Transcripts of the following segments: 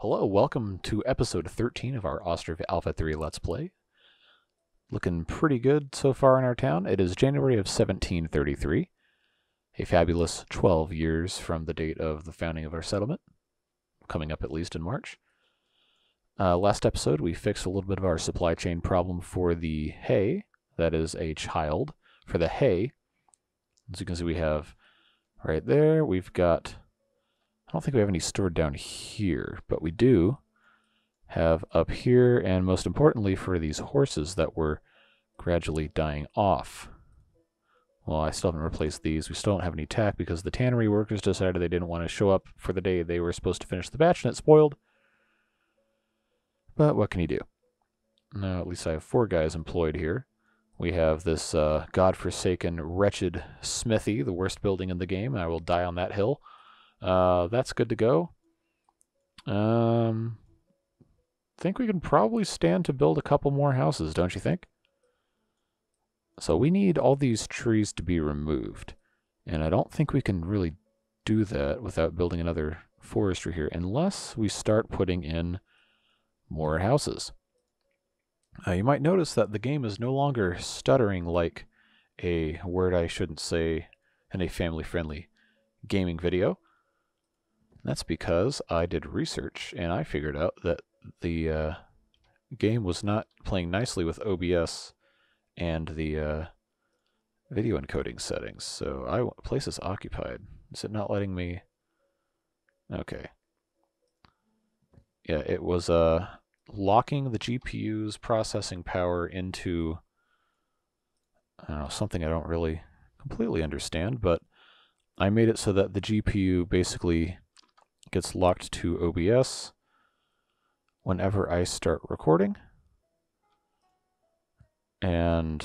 Hello, welcome to episode 13 of our Ostriv Alpha 3 Let's Play. Looking pretty good so far in our town. It is January of 1733, a fabulous 12 years from the date of the founding of our settlement, coming up at least in March. Uh, last episode, we fixed a little bit of our supply chain problem for the hay. That is a child for the hay. As you can see, we have right there, we've got I don't think we have any stored down here, but we do have up here, and most importantly for these horses that were gradually dying off. Well, I still haven't replaced these. We still don't have any tack because the tannery workers decided they didn't want to show up for the day they were supposed to finish the batch, and it spoiled. But what can you do? Now, at least I have four guys employed here. We have this uh, godforsaken, wretched smithy, the worst building in the game. I will die on that hill. Uh, that's good to go. Um, think we can probably stand to build a couple more houses, don't you think? So we need all these trees to be removed. And I don't think we can really do that without building another forestry here, unless we start putting in more houses. Uh, you might notice that the game is no longer stuttering like a word I shouldn't say in a family-friendly gaming video. That's because I did research and I figured out that the uh, game was not playing nicely with OBS and the uh, video encoding settings. So I place is occupied. Is it not letting me? Okay. Yeah, it was uh, locking the GPU's processing power into something I don't really completely understand, but I made it so that the GPU basically gets locked to OBS whenever I start recording. And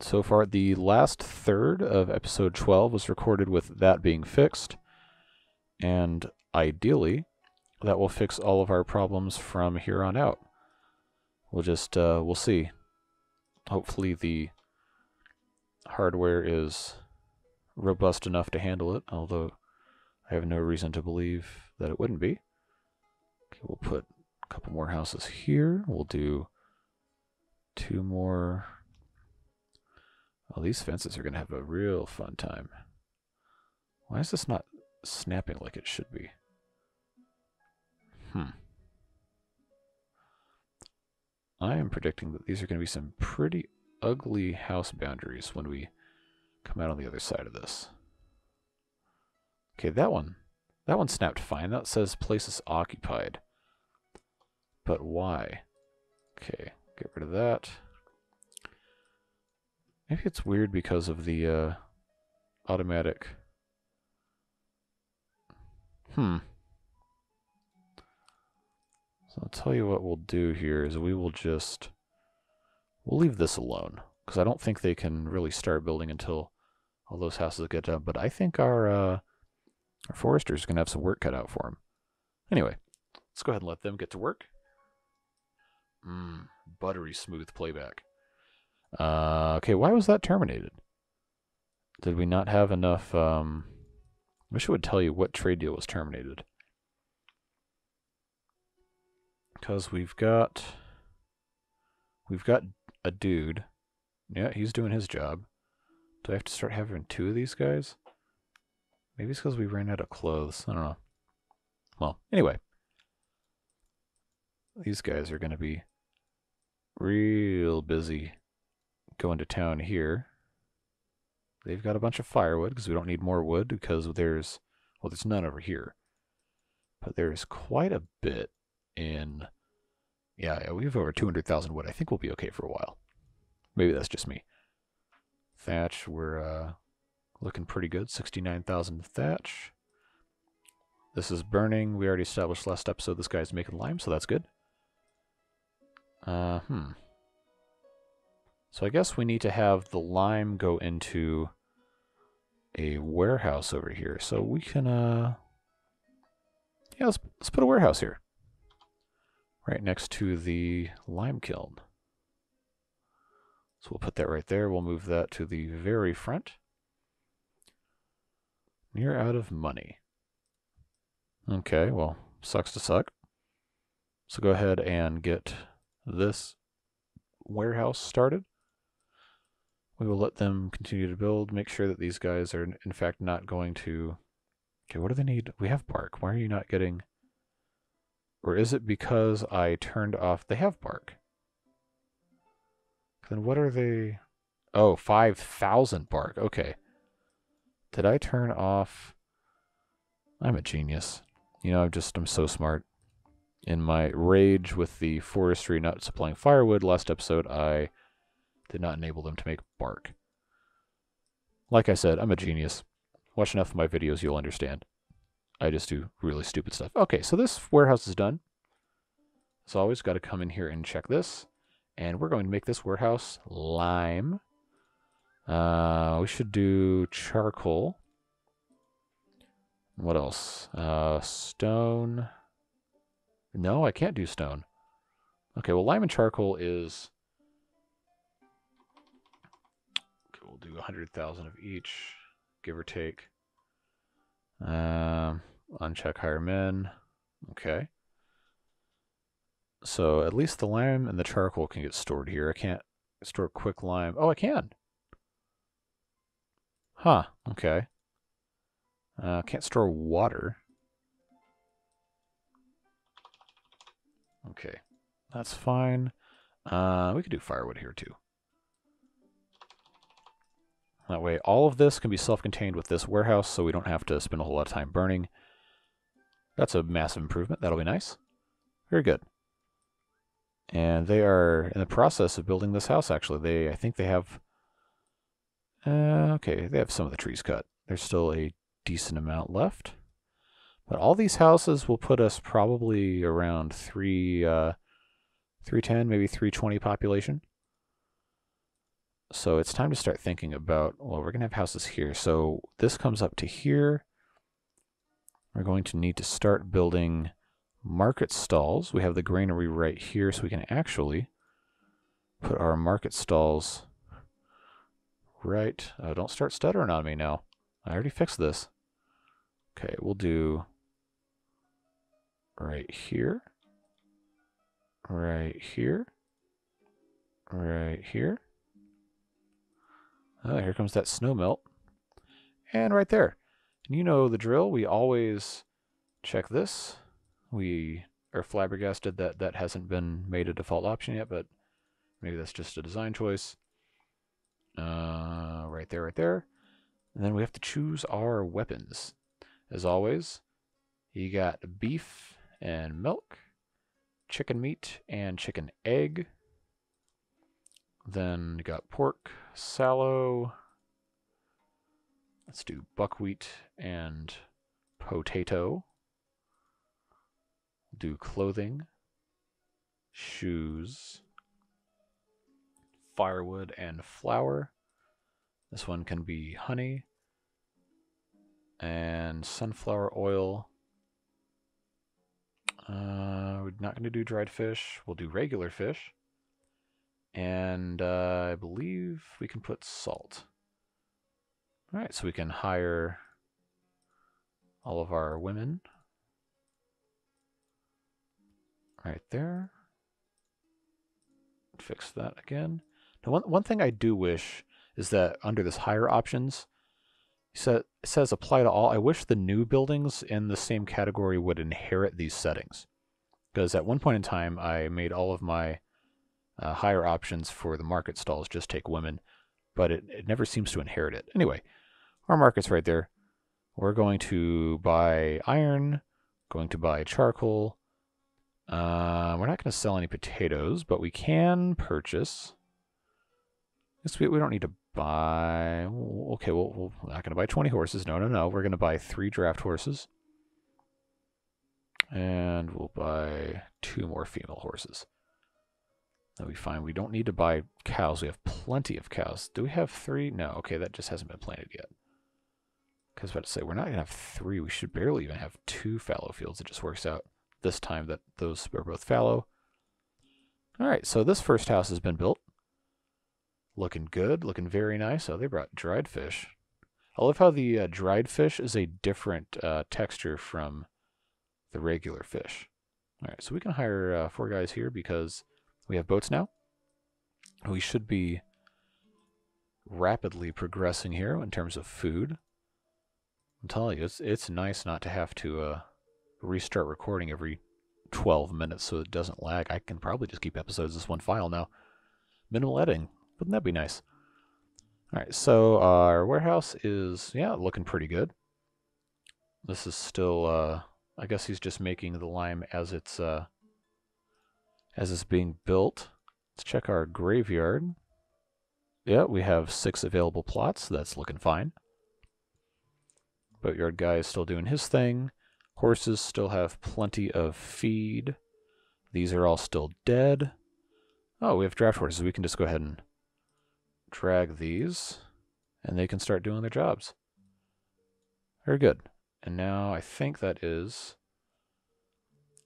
so far, the last third of episode 12 was recorded with that being fixed. And ideally, that will fix all of our problems from here on out. We'll just, uh, we'll see. Hopefully the hardware is robust enough to handle it, although I have no reason to believe that it wouldn't be. Okay, we'll put a couple more houses here. We'll do two more. Well, these fences are going to have a real fun time. Why is this not snapping like it should be? Hmm. I am predicting that these are going to be some pretty ugly house boundaries when we come out on the other side of this. Okay, that one. That one snapped fine. That says places occupied. But why? Okay, get rid of that. Maybe it's weird because of the uh, automatic... Hmm. So I'll tell you what we'll do here is we will just... We'll leave this alone. Because I don't think they can really start building until all those houses get done. But I think our... Uh, our forester's going to have some work cut out for him. Anyway, let's go ahead and let them get to work. Mmm, buttery smooth playback. Uh, okay, why was that terminated? Did we not have enough, um... I wish it would tell you what trade deal was terminated. Because we've got... We've got a dude. Yeah, he's doing his job. Do I have to start having two of these guys? Maybe it's because we ran out of clothes. I don't know. Well, anyway. These guys are going to be real busy going to town here. They've got a bunch of firewood because we don't need more wood because there's, well, there's none over here. But there's quite a bit in, yeah, yeah we have over 200,000 wood. I think we'll be okay for a while. Maybe that's just me. Thatch, we're, uh, Looking pretty good. 69,000 thatch. This is burning. We already established last episode this guy's making lime, so that's good. Uh, hmm. So I guess we need to have the lime go into a warehouse over here. So we can, uh... Yeah, let's, let's put a warehouse here. Right next to the lime kiln. So we'll put that right there. We'll move that to the very front. You're out of money. Okay, well, sucks to suck. So go ahead and get this warehouse started. We will let them continue to build, make sure that these guys are in fact not going to... Okay, what do they need? We have bark. Why are you not getting... Or is it because I turned off... They have bark. Then what are they... Oh, 5,000 bark. Okay. Did I turn off... I'm a genius. You know, I'm just, I'm so smart. In my rage with the forestry not supplying firewood last episode, I did not enable them to make bark. Like I said, I'm a genius. Watch enough of my videos, you'll understand. I just do really stupid stuff. Okay, so this warehouse is done. As always, got to come in here and check this. And we're going to make this warehouse lime. Uh, we should do charcoal. What else? Uh, stone. No, I can't do stone. Okay, well, lime and charcoal is... Okay, we'll do 100,000 of each, give or take. Um, uncheck hire men. Okay. So at least the lime and the charcoal can get stored here. I can't store quick lime. Oh, I can. Huh, okay. Uh, can't store water. Okay, that's fine. Uh, we could do firewood here too. That way all of this can be self-contained with this warehouse so we don't have to spend a whole lot of time burning. That's a massive improvement. That'll be nice. Very good. And they are in the process of building this house, actually. They, I think they have... Uh, okay, they have some of the trees cut. There's still a decent amount left. But all these houses will put us probably around 3, uh, 310, maybe 320 population. So it's time to start thinking about, well, we're going to have houses here. So this comes up to here. We're going to need to start building market stalls. We have the granary right here, so we can actually put our market stalls right. Uh, don't start stuttering on me now. I already fixed this. Okay, we'll do right here, right here, right here. Oh, here comes that snow melt. And right there. And you know the drill. We always check this. We are flabbergasted that that hasn't been made a default option yet, but maybe that's just a design choice. Uh, right there, right there. And then we have to choose our weapons. As always, you got beef and milk, chicken meat and chicken egg. Then you got pork, salo. Let's do buckwheat and potato. Do clothing, shoes, firewood, and flour. This one can be honey and sunflower oil. Uh, we're not going to do dried fish. We'll do regular fish. And uh, I believe we can put salt. All right, so we can hire all of our women. Right there. Fix that again. Now, one, one thing I do wish is that under this higher options, it says apply to all. I wish the new buildings in the same category would inherit these settings. Because at one point in time, I made all of my uh, hire options for the market stalls just take women, but it, it never seems to inherit it. Anyway, our market's right there. We're going to buy iron, going to buy charcoal. Uh, we're not going to sell any potatoes, but we can purchase. We, we don't need to buy. Okay, well, we're not going to buy 20 horses. No, no, no. We're going to buy three draft horses. And we'll buy two more female horses. That'll be fine. We don't need to buy cows. We have plenty of cows. Do we have three? No. Okay, that just hasn't been planted yet. Because I was about to say, we're not going to have three. We should barely even have two fallow fields. It just works out this time that those are both fallow. All right, so this first house has been built. Looking good, looking very nice. Oh, they brought dried fish. I love how the uh, dried fish is a different uh, texture from the regular fish. All right, so we can hire uh, four guys here because we have boats now. We should be rapidly progressing here in terms of food. I'm telling you, it's it's nice not to have to uh, restart recording every 12 minutes so it doesn't lag. I can probably just keep episodes as one file now. Minimal editing. Wouldn't that be nice? All right, so our warehouse is, yeah, looking pretty good. This is still, uh, I guess he's just making the lime as it's, uh, as it's being built. Let's check our graveyard. Yeah, we have six available plots. That's looking fine. Boatyard guy is still doing his thing. Horses still have plenty of feed. These are all still dead. Oh, we have draft horses. We can just go ahead and drag these, and they can start doing their jobs. Very good. And now I think that is,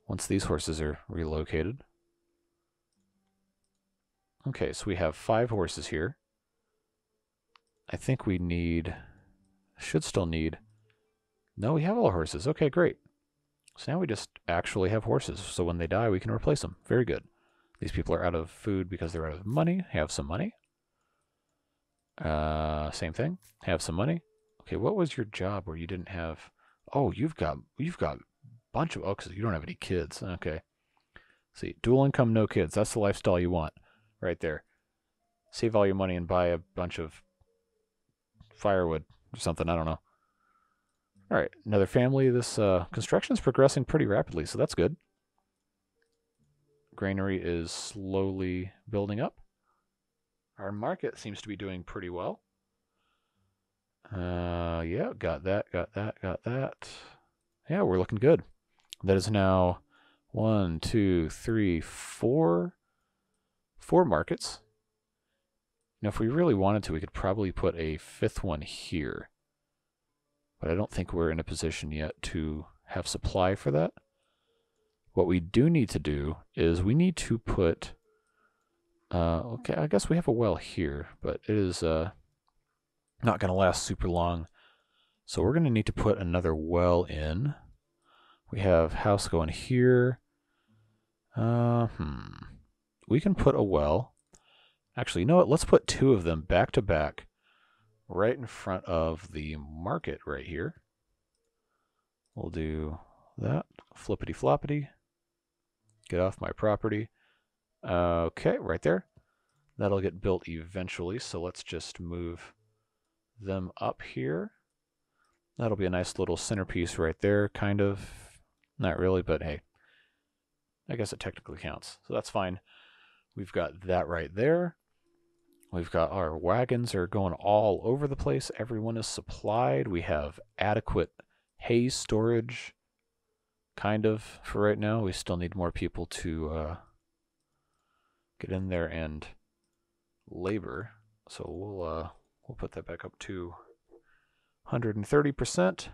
once these horses are relocated. Okay, so we have five horses here. I think we need, should still need, no, we have all horses. Okay, great. So now we just actually have horses. So when they die, we can replace them. Very good. These people are out of food because they're out of money. Have some money. Uh, same thing. Have some money. Okay, what was your job where you didn't have? Oh, you've got you've got a bunch of. Oh, because you don't have any kids. Okay. See, dual income, no kids. That's the lifestyle you want, right there. Save all your money and buy a bunch of firewood or something. I don't know. All right, another family. This uh, construction is progressing pretty rapidly, so that's good. Granary is slowly building up. Our market seems to be doing pretty well. Uh, yeah, got that, got that, got that. Yeah, we're looking good. That is now one, two, three, four, four markets. Now, if we really wanted to, we could probably put a fifth one here. But I don't think we're in a position yet to have supply for that. What we do need to do is we need to put, uh, okay, I guess we have a well here, but it is uh, not going to last super long. So we're going to need to put another well in. We have house going here. Uh, hmm. We can put a well. Actually, you know what? Let's put two of them back to back right in front of the market right here. We'll do that. Flippity floppity. Get off my property. Okay, right there. That'll get built eventually, so let's just move them up here. That'll be a nice little centerpiece right there, kind of. Not really, but hey. I guess it technically counts, so that's fine. We've got that right there. We've got our wagons are going all over the place. Everyone is supplied. We have adequate hay storage, kind of, for right now. We still need more people to uh, get in there and labor. So we'll uh, we'll put that back up to 130%.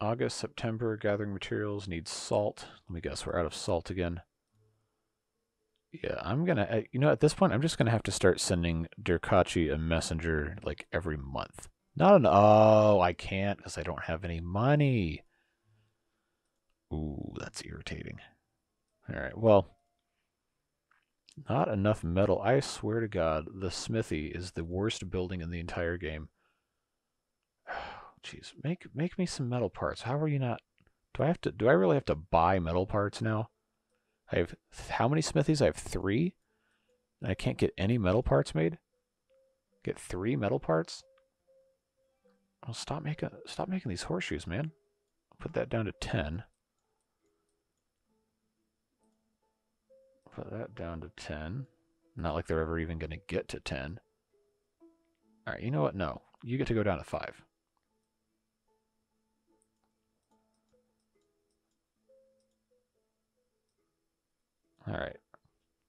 August, September, gathering materials, needs salt. Let me guess, we're out of salt again. Yeah, I'm gonna. Uh, you know, at this point, I'm just gonna have to start sending Derkachi a messenger like every month. Not an. Oh, I can't because I don't have any money. Ooh, that's irritating. All right, well, not enough metal. I swear to God, the smithy is the worst building in the entire game. Jeez, make make me some metal parts. How are you not? Do I have to? Do I really have to buy metal parts now? I have how many smithies? I have three. And I can't get any metal parts made. Get three metal parts. Well, stop making stop making these horseshoes, man. I'll put that down to ten. Put that down to ten. Not like they're ever even going to get to ten. All right, you know what? No, you get to go down to five. All right.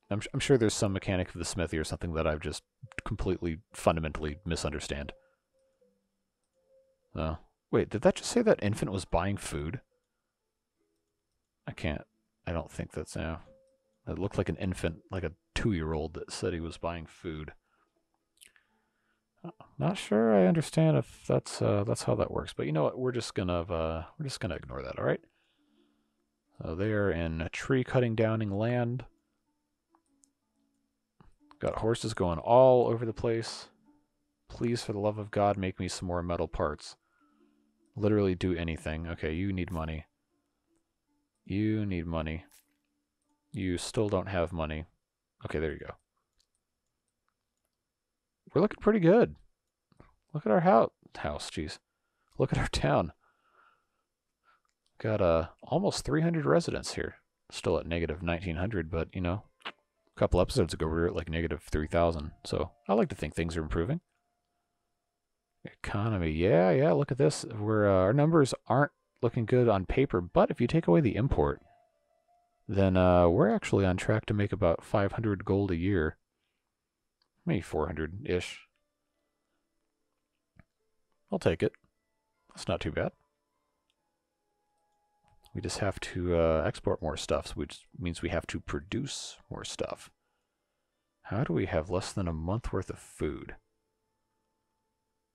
I'm, I'm sure there's some mechanic of the smithy or something that I've just completely fundamentally misunderstand. Oh. Wait, did that just say that infant was buying food? I can't. I don't think that's now. It looked like an infant, like a two-year-old that said he was buying food. Not sure I understand if that's uh, that's how that works, but you know what? We're just gonna uh, we're just gonna ignore that. All right. So they are in a tree cutting downing land. Got horses going all over the place. Please, for the love of God, make me some more metal parts. Literally do anything. Okay, you need money. You need money. You still don't have money. Okay, there you go. We're looking pretty good. Look at our house. House, jeez. Look at our town. Got uh, almost 300 residents here. Still at negative 1900, but you know, a couple episodes ago we were at like negative 3000. So I like to think things are improving. Economy, yeah, yeah. Look at this. We're uh, our numbers aren't looking good on paper, but if you take away the import, then uh, we're actually on track to make about 500 gold a year. Maybe 400 ish. I'll take it. That's not too bad. We just have to uh, export more stuff, which means we have to produce more stuff. How do we have less than a month worth of food?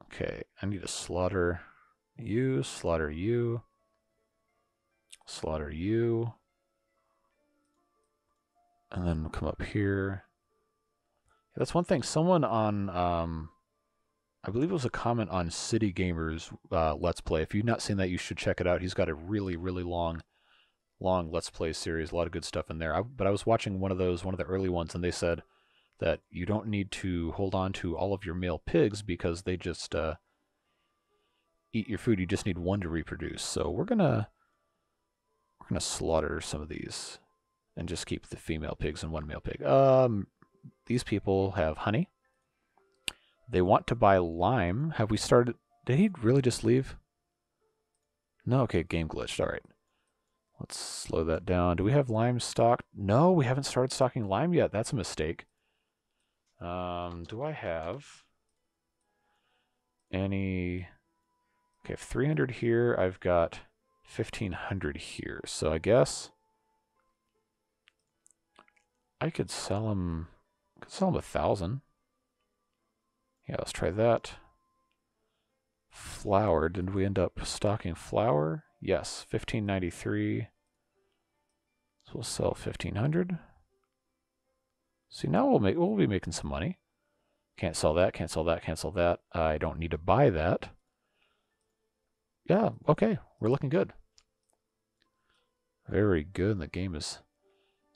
Okay, I need to slaughter you, slaughter you, slaughter you, and then come up here. That's one thing. Someone on um, I believe it was a comment on City Gamers uh, Let's Play. If you've not seen that, you should check it out. He's got a really, really long, long Let's Play series. A lot of good stuff in there. I, but I was watching one of those, one of the early ones, and they said that you don't need to hold on to all of your male pigs because they just uh, eat your food. You just need one to reproduce. So we're gonna we're gonna slaughter some of these and just keep the female pigs and one male pig. Um, these people have honey. They want to buy lime. Have we started? Did he really just leave? No, okay, game glitched. All right. Let's slow that down. Do we have lime stocked? No, we haven't started stocking lime yet. That's a mistake. Um, do I have any... Okay, 300 here. I've got 1500 here. So I guess I could sell them... could sell them a thousand. Yeah, let's try that. Flour. Did we end up stocking flour? Yes, 1593. So we'll sell 1500. See, now we'll make we'll be making some money. Can't sell that, can't sell that, can't sell that. I don't need to buy that. Yeah, okay, we're looking good. Very good. The game is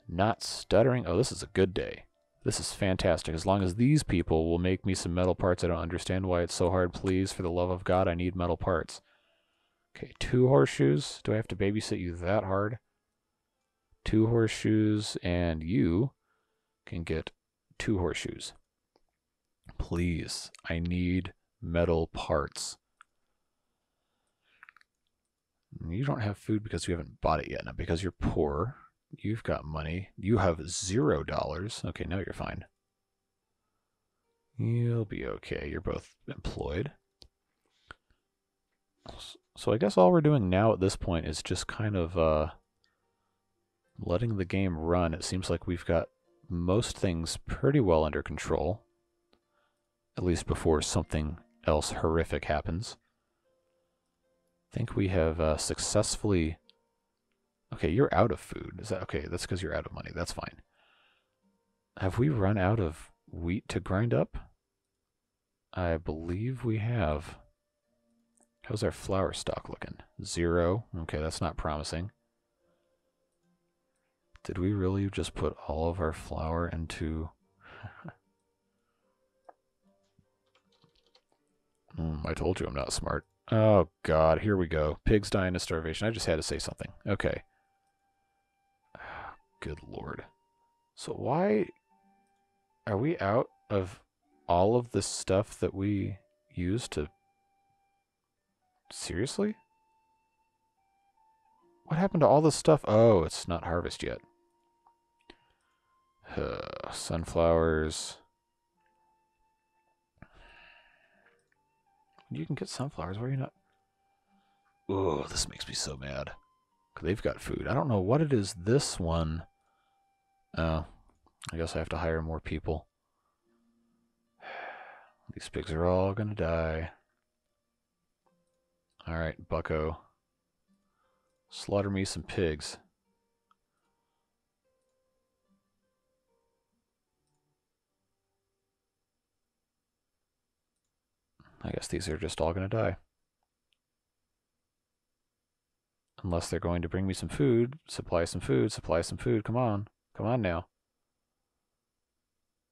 not stuttering. Oh, this is a good day. This is fantastic. As long as these people will make me some metal parts, I don't understand why it's so hard. Please, for the love of God, I need metal parts. Okay, two horseshoes. Do I have to babysit you that hard? Two horseshoes, and you can get two horseshoes. Please, I need metal parts. You don't have food because you haven't bought it yet. Not because you're poor. You've got money. You have zero dollars. Okay, now you're fine. You'll be okay. You're both employed. So I guess all we're doing now at this point is just kind of uh, letting the game run. It seems like we've got most things pretty well under control. At least before something else horrific happens. I think we have uh, successfully Okay, you're out of food. Is that okay? That's because you're out of money. That's fine. Have we run out of wheat to grind up? I believe we have. How's our flour stock looking? Zero. Okay, that's not promising. Did we really just put all of our flour into... mm, I told you I'm not smart. Oh, God, here we go. Pigs dying of starvation. I just had to say something. Okay. Good lord. So why are we out of all of the stuff that we use to... Seriously? What happened to all this stuff? Oh, it's not harvest yet. Uh, sunflowers. You can get sunflowers. Why are you not? Oh, this makes me so mad. They've got food. I don't know what it is this one Oh, I guess I have to hire more people. These pigs are all gonna die. Alright, bucko. Slaughter me some pigs. I guess these are just all gonna die. Unless they're going to bring me some food, supply some food, supply some food. Come on. Come on now.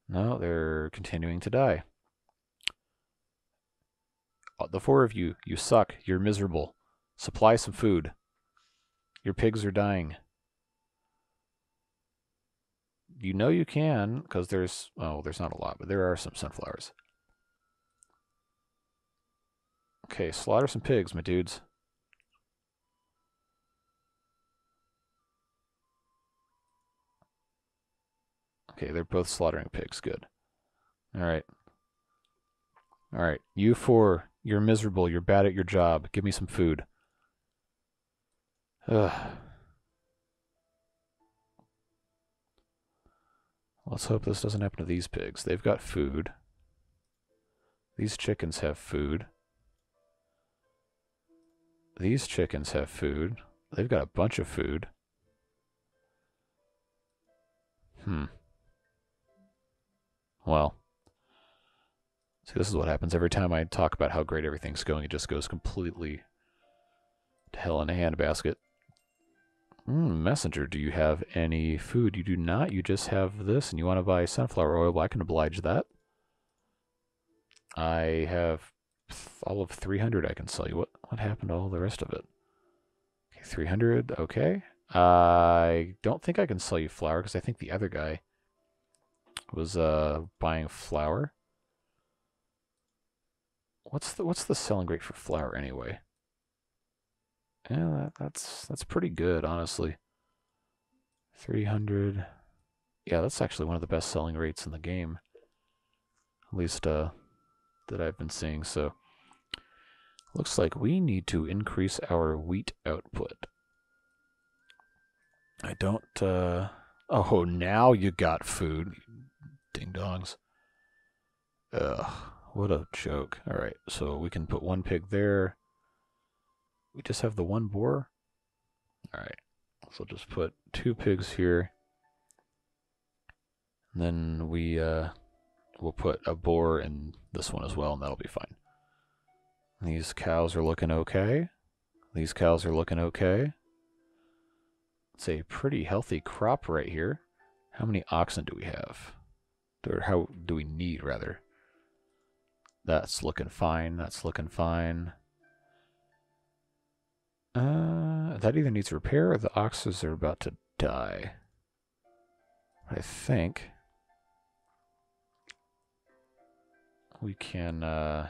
No, they're continuing to die. Uh, the four of you, you suck. You're miserable. Supply some food. Your pigs are dying. You know you can, because there's, oh, there's not a lot, but there are some sunflowers. Okay, slaughter some pigs, my dudes. Okay, they're both slaughtering pigs. Good. All right. All right. You four, you're miserable. You're bad at your job. Give me some food. Ugh. Let's hope this doesn't happen to these pigs. They've got food. These chickens have food. These chickens have food. They've got a bunch of food. Hmm. Well, see, this is what happens every time I talk about how great everything's going. It just goes completely to hell in a handbasket. Mm, messenger, do you have any food? You do not. You just have this, and you want to buy sunflower oil. Well, I can oblige that. I have all of 300 I can sell you. What what happened to all the rest of it? Okay, 300. Okay. I don't think I can sell you flour because I think the other guy was uh, buying flour. What's the what's the selling rate for flour anyway? Yeah, that, that's that's pretty good, honestly. 300. Yeah, that's actually one of the best selling rates in the game. At least uh, that I've been seeing. So, looks like we need to increase our wheat output. I don't. Uh, oh, now you got food. Ding dongs. Ugh, what a joke. Alright, so we can put one pig there. We just have the one boar? Alright, so just put two pigs here. And then we, uh, we'll put a boar in this one as well, and that'll be fine. These cows are looking okay. These cows are looking okay. It's a pretty healthy crop right here. How many oxen do we have? Or how do we need rather? That's looking fine. That's looking fine. Uh, that either needs repair or the oxes are about to die. I think we can uh,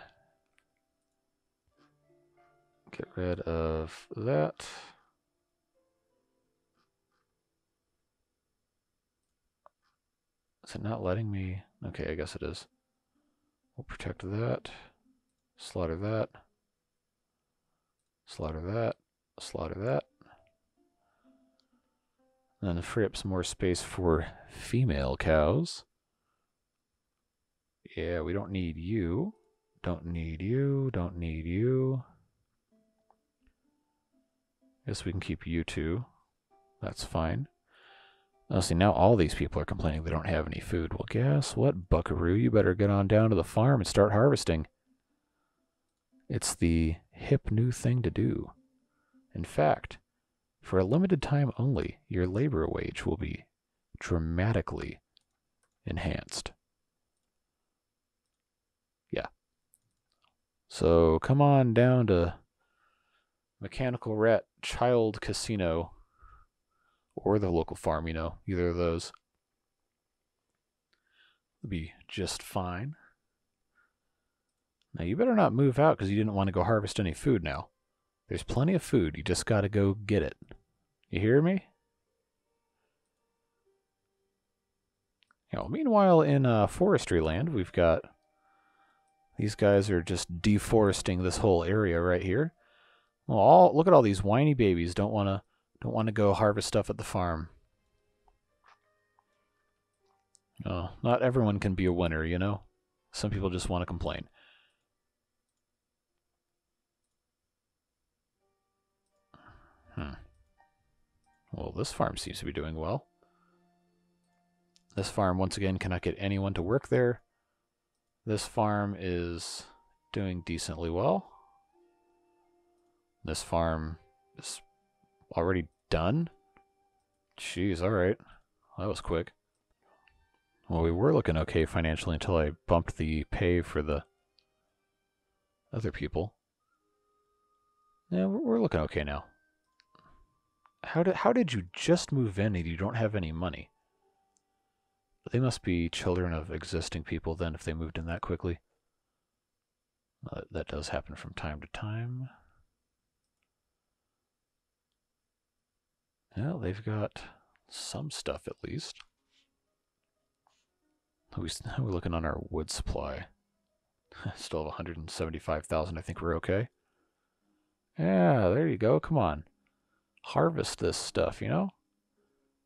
get rid of that. Is it not letting me? Okay, I guess it is. We'll protect that. Slaughter that. Slaughter that. Slaughter that. And then free up some more space for female cows. Yeah, we don't need you. Don't need you. Don't need you. Guess we can keep you two. That's fine. Oh, see, now all these people are complaining they don't have any food. Well, guess what, buckaroo? You better get on down to the farm and start harvesting. It's the hip new thing to do. In fact, for a limited time only, your labor wage will be dramatically enhanced. Yeah. So come on down to Mechanical Rat Child Casino or the local farm, you know, either of those would be just fine. Now, you better not move out because you didn't want to go harvest any food now. There's plenty of food. You just got to go get it. You hear me? You know, meanwhile, in uh, forestry land, we've got these guys are just deforesting this whole area right here. Well, all look at all these whiny babies. Don't want to don't want to go harvest stuff at the farm. Oh, not everyone can be a winner, you know? Some people just want to complain. Hmm. Well, this farm seems to be doing well. This farm, once again, cannot get anyone to work there. This farm is doing decently well. This farm is already done. Jeez, alright. That was quick. Well, we were looking okay financially until I bumped the pay for the other people. Yeah, we're looking okay now. How did how did you just move in and you don't have any money? They must be children of existing people then if they moved in that quickly. Uh, that does happen from time to time. Well, they've got some stuff at least. We, we're looking on our wood supply. Still have 175,000. I think we're okay. Yeah, there you go. Come on. Harvest this stuff, you know?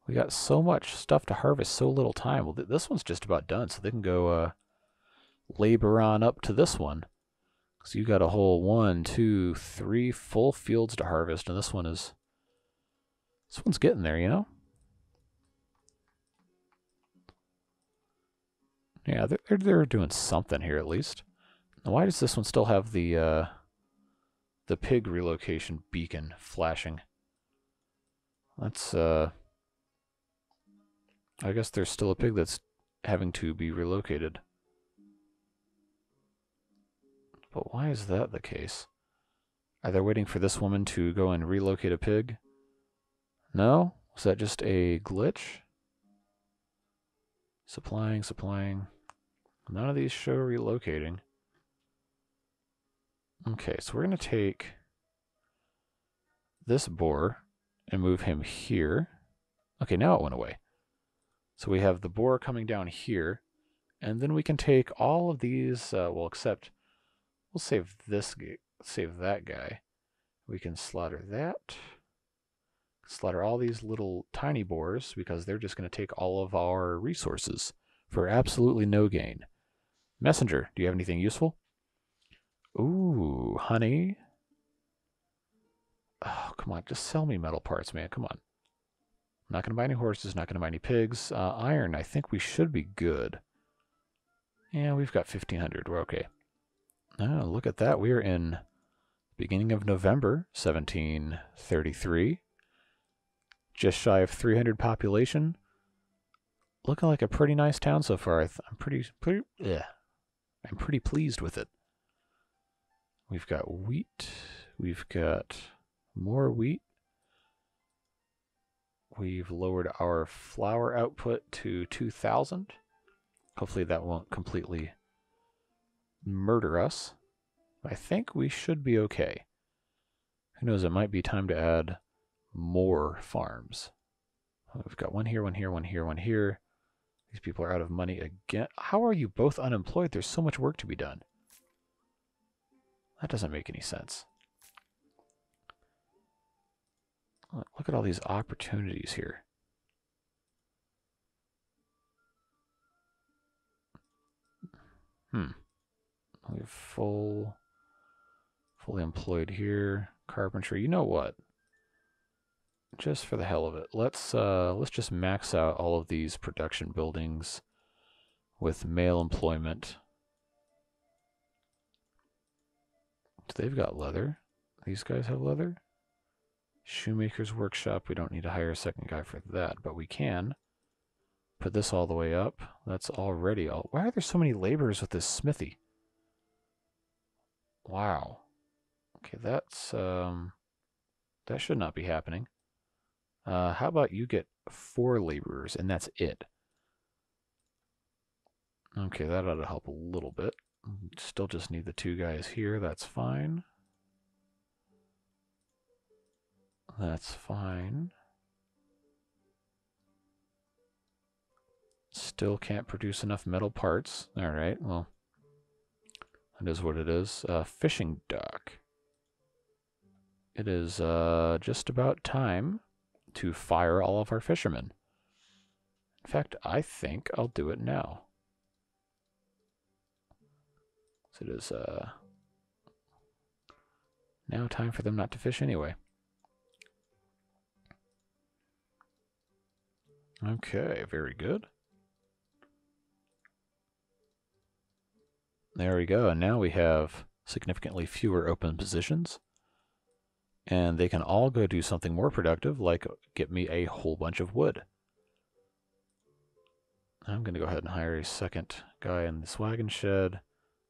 We got so much stuff to harvest, so little time. Well, th this one's just about done, so they can go uh, labor on up to this one. So you got a whole one, two, three full fields to harvest, and this one is... This one's getting there, you know? Yeah, they're, they're doing something here at least. Now, why does this one still have the uh, the pig relocation beacon flashing? That's uh, I guess there's still a pig that's having to be relocated. But why is that the case? Are they waiting for this woman to go and relocate a pig? No? Was that just a glitch? Supplying, supplying. None of these show relocating. Okay, so we're going to take this boar and move him here. Okay, now it went away. So we have the boar coming down here, and then we can take all of these, uh, well, except we'll save this, save that guy. We can slaughter that, slaughter all these little tiny boars because they're just going to take all of our resources for absolutely no gain. Messenger, do you have anything useful? Ooh, honey. Oh, come on, just sell me metal parts, man. Come on. Not going to buy any horses, not going to buy any pigs. Uh, iron, I think we should be good. Yeah, we've got 1,500. We're okay. Oh, look at that. We are in beginning of November, 1733. Just shy of 300 population. Looking like a pretty nice town so far. I am pretty, pretty, yeah, I'm pretty pleased with it. We've got wheat. We've got more wheat. We've lowered our flour output to 2,000. Hopefully that won't completely murder us. I think we should be okay. Who knows, it might be time to add more farms. We've got one here, one here, one here, one here. These people are out of money again. How are you both unemployed? There's so much work to be done. That doesn't make any sense. Look at all these opportunities here. Hmm. We have full, fully employed here. Carpentry. You know what? Just for the hell of it, let's uh, let's just max out all of these production buildings with male employment. They've got leather. These guys have leather. Shoemaker's workshop. We don't need to hire a second guy for that, but we can put this all the way up. That's already all. Why are there so many laborers with this smithy? Wow. Okay, that's um, that should not be happening. Uh, how about you get four laborers and that's it? Okay, that ought to help a little bit. Still just need the two guys here. That's fine. That's fine. Still can't produce enough metal parts. Alright, well, that is what it is. Uh, fishing dock. It is uh, just about time to fire all of our fishermen. In fact, I think I'll do it now. So it is uh, now time for them not to fish anyway. Okay, very good. There we go. And now we have significantly fewer open positions. And they can all go do something more productive, like get me a whole bunch of wood. I'm going to go ahead and hire a second guy in this wagon shed.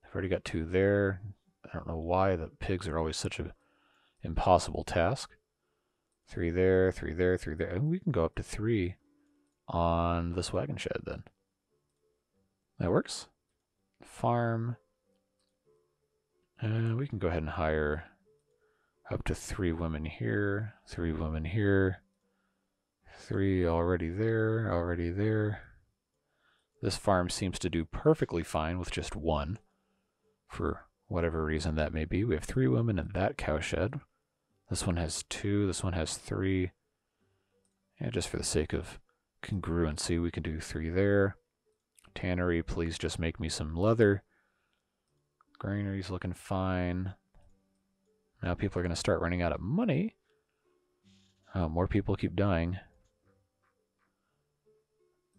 I've already got two there. I don't know why the pigs are always such a impossible task. Three there, three there, three there. And we can go up to three on this wagon shed then. That works. Farm. And we can go ahead and hire up to three women here, three women here, three already there, already there. This farm seems to do perfectly fine with just one, for whatever reason that may be. We have three women in that cowshed. This one has two, this one has three. And just for the sake of congruency, we can do three there. Tannery, please just make me some leather. Granary's looking fine. Now people are going to start running out of money. Oh, more people keep dying.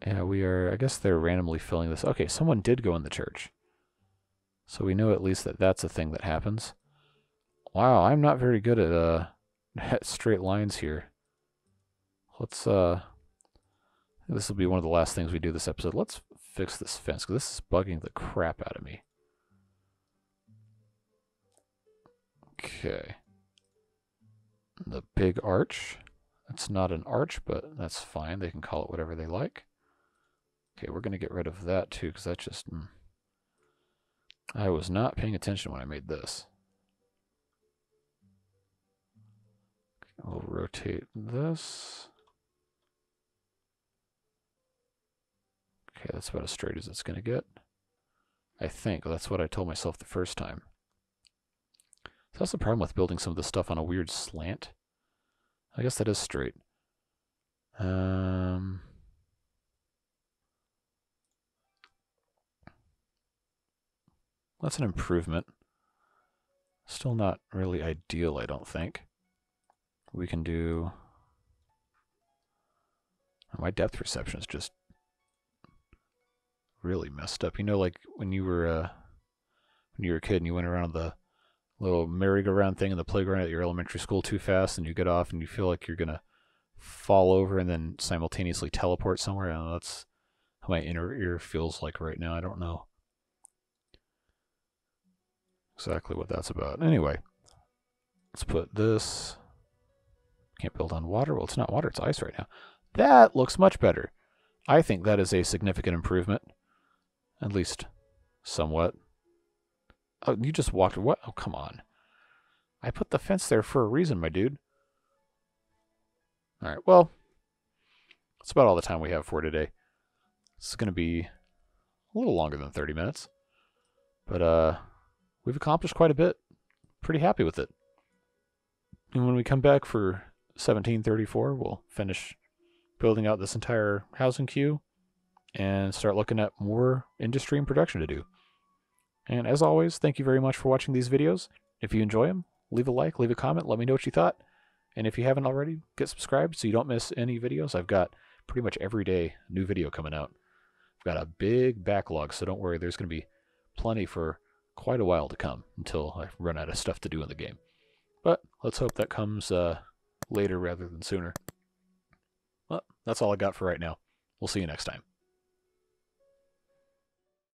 Yeah, we are, I guess they're randomly filling this. Okay, someone did go in the church. So we know at least that that's a thing that happens. Wow, I'm not very good at, uh, at straight lines here. Let's, uh, this will be one of the last things we do this episode. Let's fix this fence, because this is bugging the crap out of me. Okay. The big arch. That's not an arch, but that's fine. They can call it whatever they like. Okay, we're going to get rid of that too, because that just... Mm, I was not paying attention when I made this. I'll rotate this. Okay, that's about as straight as it's going to get. I think. That's what I told myself the first time. So that's the problem with building some of this stuff on a weird slant. I guess that is straight. Um... That's an improvement. Still not really ideal, I don't think. We can do... My depth perception is just really messed up. You know, like when you were uh, when you were a kid and you went around the little merry-go-round thing in the playground at your elementary school too fast, and you get off and you feel like you're gonna fall over and then simultaneously teleport somewhere. Know, that's how my inner ear feels like right now. I don't know exactly what that's about. Anyway, let's put this. Can't build on water. Well, it's not water, it's ice right now. That looks much better. I think that is a significant improvement. At least somewhat. Oh, you just walked. What? Oh, come on. I put the fence there for a reason, my dude. All right, well, that's about all the time we have for today. This is going to be a little longer than 30 minutes. But uh, we've accomplished quite a bit. Pretty happy with it. And when we come back for 1734, we'll finish building out this entire housing queue and start looking at more industry and production to do. And as always, thank you very much for watching these videos. If you enjoy them, leave a like, leave a comment, let me know what you thought. And if you haven't already, get subscribed so you don't miss any videos. I've got pretty much every day a new video coming out. I've got a big backlog, so don't worry, there's going to be plenty for quite a while to come until I run out of stuff to do in the game. But let's hope that comes uh, later rather than sooner. Well, that's all I got for right now. We'll see you next time.